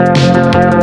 Música